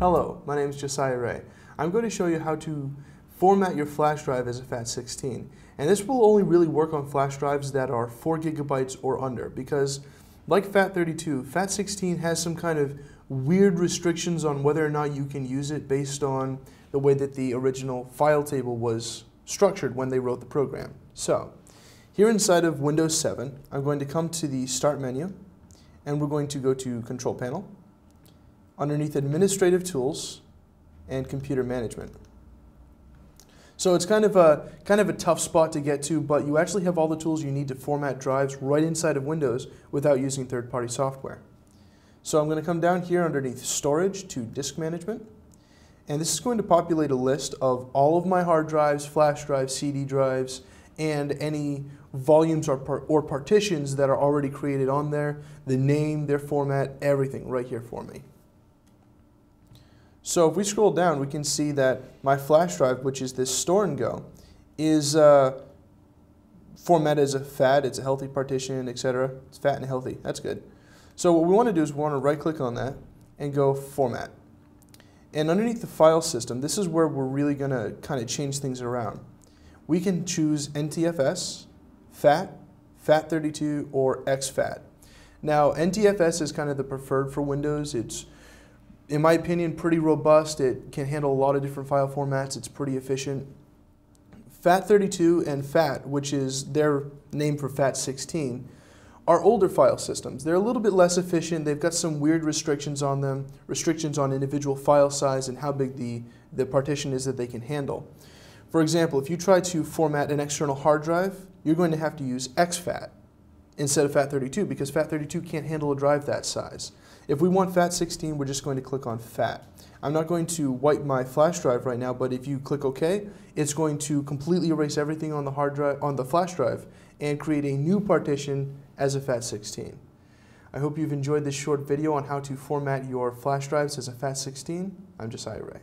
Hello, my name is Josiah Rea. I'm going to show you how to format your flash drive as a FAT16. And this will only really work on flash drives that are 4 gigabytes or under because like FAT32, FAT16 has some kind of weird restrictions on whether or not you can use it based on the way that the original file table was structured when they wrote the program. So, here inside of Windows 7, I'm going to come to the Start menu, and we're going to go to Control Panel, underneath Administrative Tools and Computer Management. So it's kind of a kind of a tough spot to get to, but you actually have all the tools you need to format drives right inside of Windows without using third-party software. So I'm going to come down here underneath Storage to Disk Management, and this is going to populate a list of all of my hard drives, flash drives, CD drives, and any volumes or, par or partitions that are already created on there, the name, their format, everything right here for me. So if we scroll down, we can see that my flash drive, which is this Store 'n' Go, is uh, formatted as a FAT. It's a healthy partition, etc. It's fat and healthy. That's good. So what we want to do is we want to right click on that and go format. And underneath the file system, this is where we're really going to kind of change things around. We can choose NTFS, FAT, FAT32, or exFAT. Now, NTFS is kind of the preferred for Windows. It's in my opinion, pretty robust. It can handle a lot of different file formats. It's pretty efficient. FAT32 and FAT, which is their name for FAT16, are older file systems. They're a little bit less efficient. They've got some weird restrictions on them, restrictions on individual file size and how big the, the partition is that they can handle. For example, if you try to format an external hard drive, you're going to have to use exFAT instead of FAT32 because FAT32 can't handle a drive that size. If we want FAT16, we're just going to click on FAT. I'm not going to wipe my flash drive right now, but if you click OK, it's going to completely erase everything on the hard drive, on the flash drive, and create a new partition as a FAT16. I hope you've enjoyed this short video on how to format your flash drives as a FAT16. I'm Josiah Rea.